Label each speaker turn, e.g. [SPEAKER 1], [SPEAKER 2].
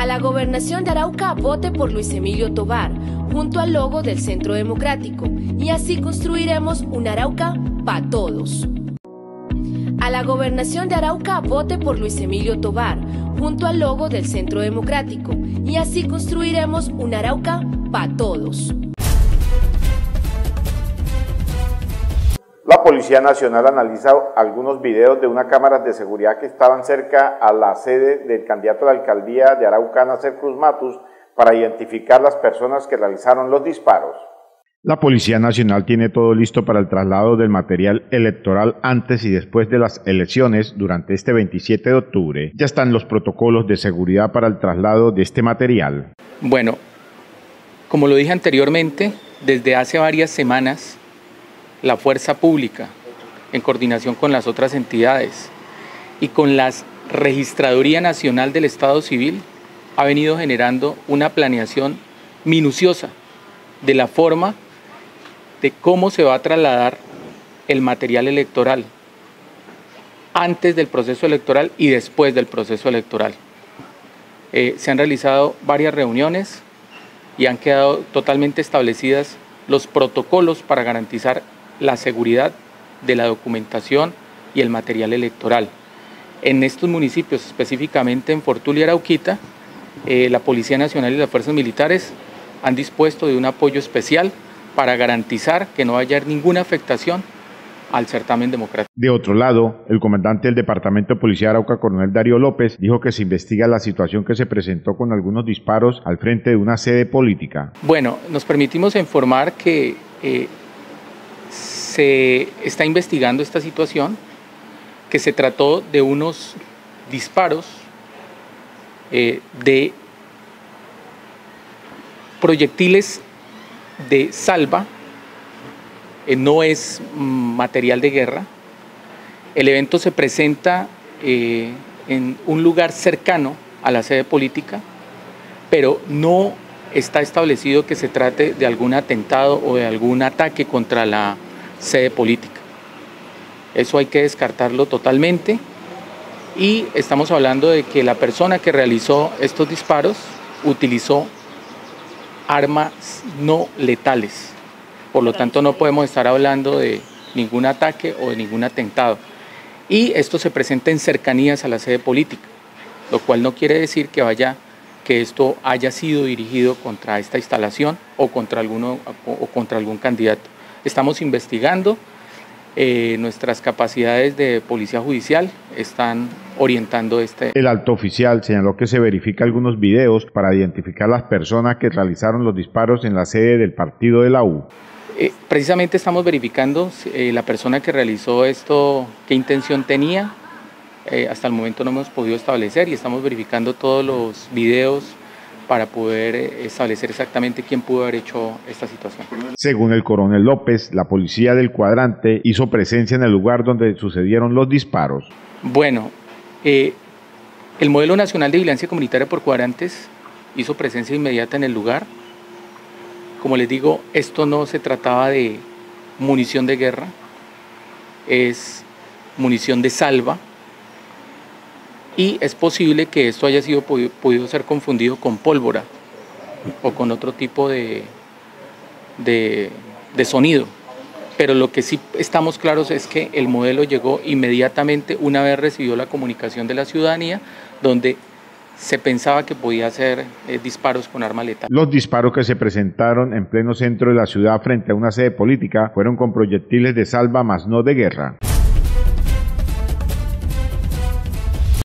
[SPEAKER 1] A la gobernación de Arauca vote por Luis Emilio Tobar, junto al logo del Centro Democrático, y así construiremos un Arauca para todos. A la gobernación de Arauca vote por Luis Emilio Tobar, junto al logo del Centro Democrático, y así construiremos un Arauca para todos.
[SPEAKER 2] La Policía Nacional analiza algunos videos de unas cámaras de seguridad que estaban cerca a la sede del candidato a la alcaldía de Arauca, Nacer Cruz Matus, para identificar las personas que realizaron los disparos.
[SPEAKER 3] La Policía Nacional tiene todo listo para el traslado del material electoral antes y después de las elecciones durante este 27 de octubre. Ya están los protocolos de seguridad para el traslado de este material.
[SPEAKER 4] Bueno, como lo dije anteriormente, desde hace varias semanas la fuerza pública, en coordinación con las otras entidades y con la Registraduría Nacional del Estado Civil, ha venido generando una planeación minuciosa de la forma de cómo se va a trasladar el material electoral antes del proceso electoral y después del proceso electoral. Eh, se han realizado varias reuniones y han quedado totalmente establecidas los protocolos para garantizar la seguridad de la documentación y el material electoral. En estos municipios, específicamente en Fortul y Arauquita, eh, la Policía Nacional y las Fuerzas Militares han dispuesto de un apoyo especial para garantizar que no haya ninguna afectación al certamen democrático.
[SPEAKER 3] De otro lado, el comandante del Departamento de Policía de Arauca, coronel Darío López, dijo que se investiga la situación que se presentó con algunos disparos al frente de una sede política.
[SPEAKER 4] Bueno, nos permitimos informar que eh, se está investigando esta situación, que se trató de unos disparos eh, de proyectiles de salva, eh, no es material de guerra. El evento se presenta eh, en un lugar cercano a la sede política, pero no está establecido que se trate de algún atentado o de algún ataque contra la sede política. Eso hay que descartarlo totalmente y estamos hablando de que la persona que realizó estos disparos utilizó armas no letales. Por lo tanto, no podemos estar hablando de ningún ataque o de ningún atentado. Y esto se presenta en cercanías a la sede política, lo cual no quiere decir que vaya que esto haya sido dirigido contra esta instalación o contra alguno o contra algún candidato. Estamos investigando, eh, nuestras capacidades de policía judicial están orientando este.
[SPEAKER 3] El alto oficial señaló que se verifica algunos videos para identificar las personas que realizaron los disparos en la sede del partido de la U.
[SPEAKER 4] Eh, precisamente estamos verificando eh, la persona que realizó esto, qué intención tenía. hasta el momento no hemos podido establecer y estamos verificando todos los videos para poder eh, establecer exactamente quién pudo haber hecho esta situación.
[SPEAKER 3] Según el coronel López, la policía del cuadrante hizo presencia en el lugar donde sucedieron los disparos.
[SPEAKER 4] Bueno, eh, el modelo nacional de vigilancia comunitaria por cuadrantes hizo presencia inmediata en el lugar. Como les digo, esto no se trataba de munición de guerra, es munición de salva, y es posible que esto haya sido podido, ser confundido con pólvora o con otro tipo de, de, sonido. Pero lo que sí estamos claros es que el modelo llegó inmediatamente una vez recibió la comunicación de la ciudadanía, donde se pensaba que podía hacer eh, disparos con arma letal.
[SPEAKER 3] Los disparos que se presentaron en pleno centro de la ciudad frente a una sede política fueron con proyectiles de salva más no de guerra.